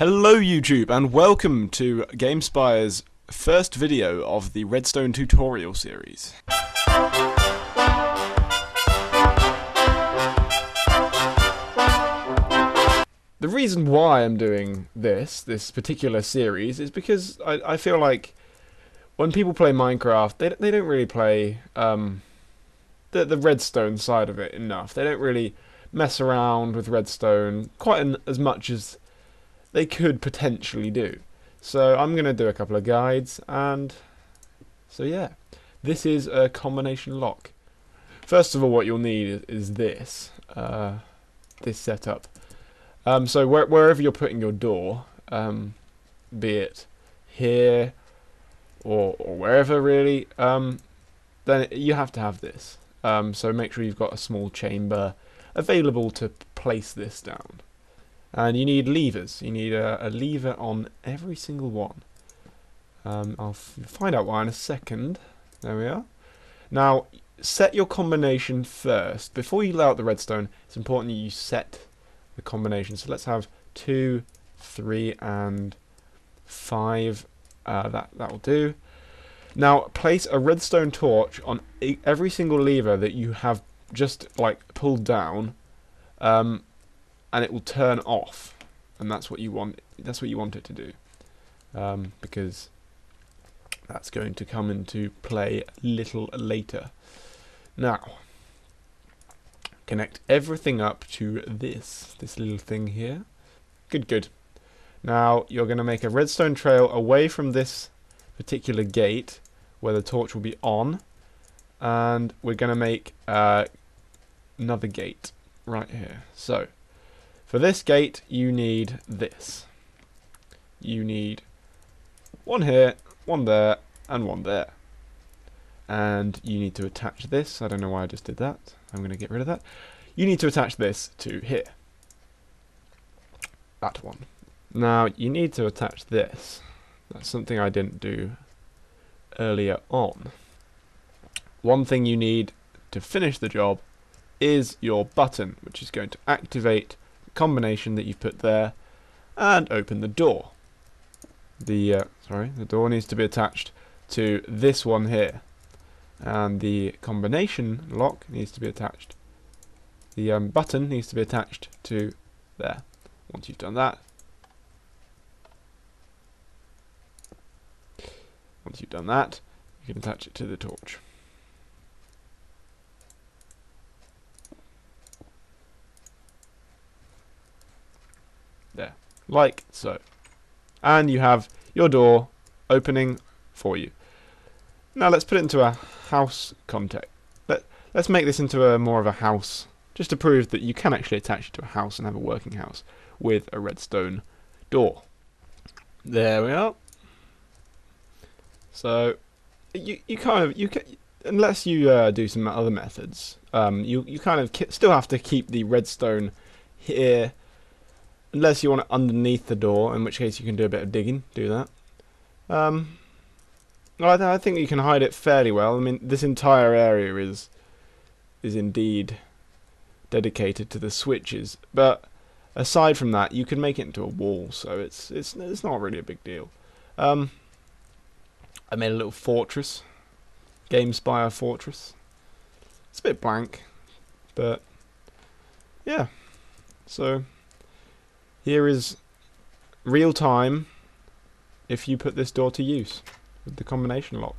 Hello YouTube and welcome to GameSpire's first video of the Redstone tutorial series. The reason why I'm doing this, this particular series, is because I, I feel like when people play Minecraft, they, they don't really play um, the, the redstone side of it enough. They don't really mess around with redstone quite an, as much as they could potentially do. So I'm going to do a couple of guides and so yeah, this is a combination lock. First of all what you'll need is this, uh, this setup. Um, so where, wherever you're putting your door, um, be it here or, or wherever really, um, then you have to have this. Um, so make sure you've got a small chamber available to place this down. And you need levers. You need a, a lever on every single one. Um, I'll find out why in a second. There we are. Now, set your combination first. Before you lay out the redstone, it's important that you set the combination. So let's have two, three, and five. Uh, that that will do. Now, place a redstone torch on every single lever that you have just like pulled down. Um, and it will turn off and that's what you want that's what you want it to do. Um, because that's going to come into play a little later. Now connect everything up to this this little thing here. Good good. Now you're going to make a redstone trail away from this particular gate where the torch will be on and we're going to make uh, another gate right here. So for this gate, you need this. You need one here, one there, and one there. And you need to attach this. I don't know why I just did that. I'm going to get rid of that. You need to attach this to here. That one. Now, you need to attach this. That's something I didn't do earlier on. One thing you need to finish the job is your button, which is going to activate combination that you've put there and open the door. The uh, sorry, the door needs to be attached to this one here, and the combination lock needs to be attached. The um, button needs to be attached to there. Once you've done that, once you've done that, you can attach it to the torch. There. Like so. And you have your door opening for you. Now let's put it into a house context. Let, let's make this into a more of a house, just to prove that you can actually attach it to a house and have a working house with a redstone door. There we are. So you you kind of you can, unless you uh, do some other methods, um, you you kind of still have to keep the redstone here Unless you want it underneath the door, in which case you can do a bit of digging, do that. Um, I, th I think you can hide it fairly well. I mean, this entire area is is indeed dedicated to the switches, but aside from that, you can make it into a wall, so it's it's it's not really a big deal. Um, I made a little fortress, GameSpire fortress. It's a bit blank, but yeah. So here is real time if you put this door to use with the combination lock.